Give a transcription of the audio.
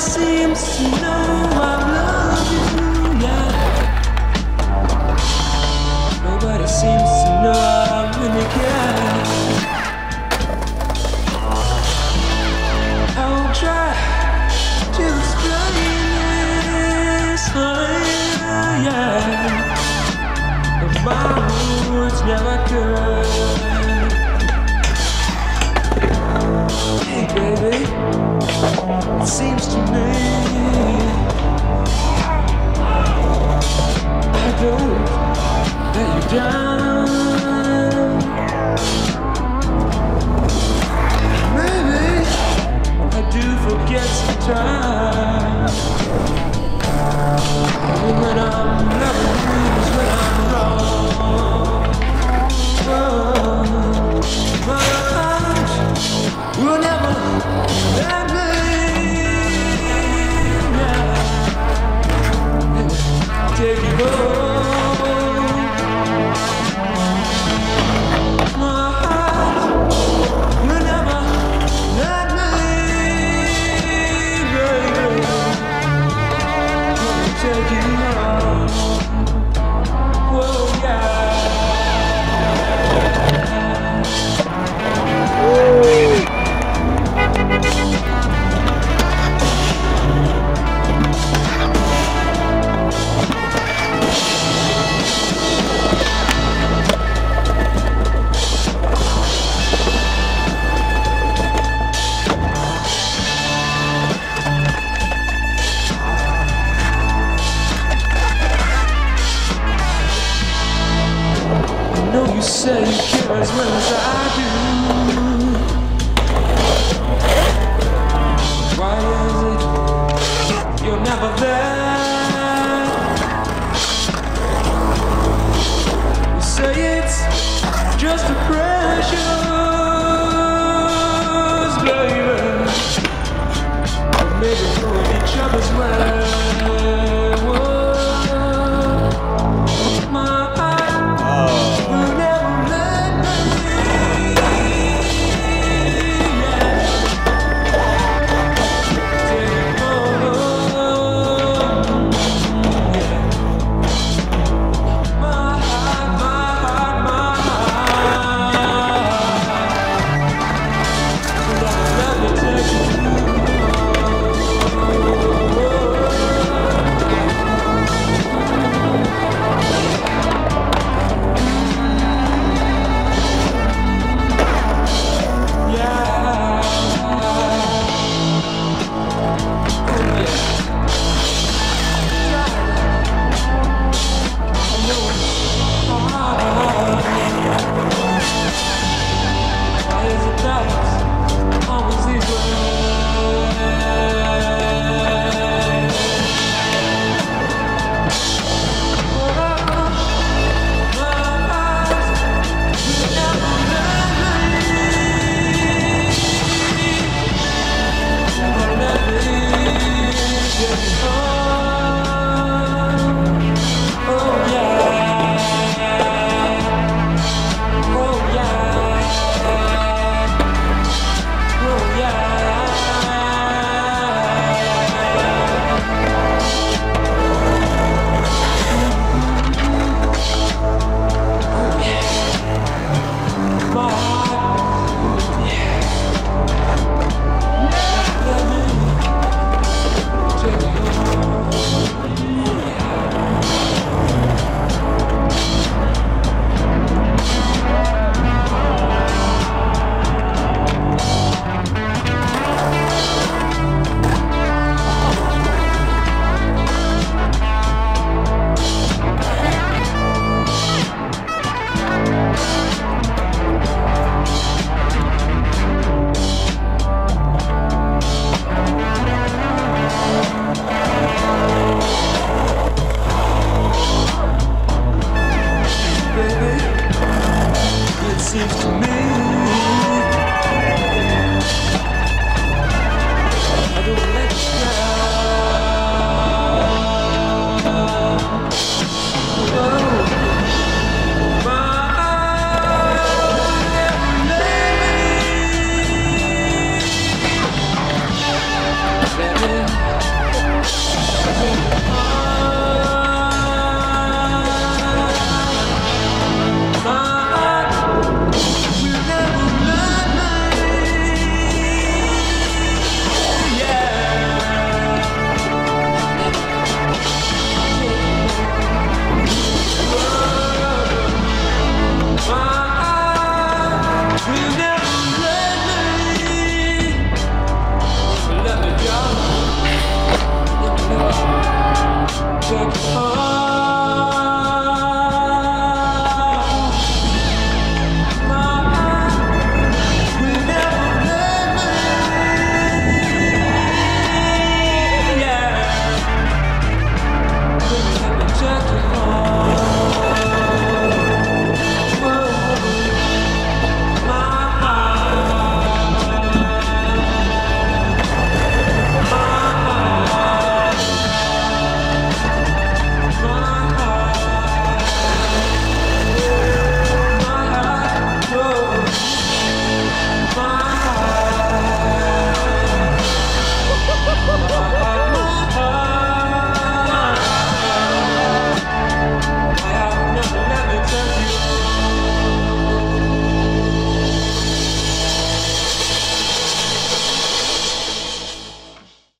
seems to know I'm lost. seems to me. I don't let you down. Maybe I do forget sometimes. You say you care as much as I do.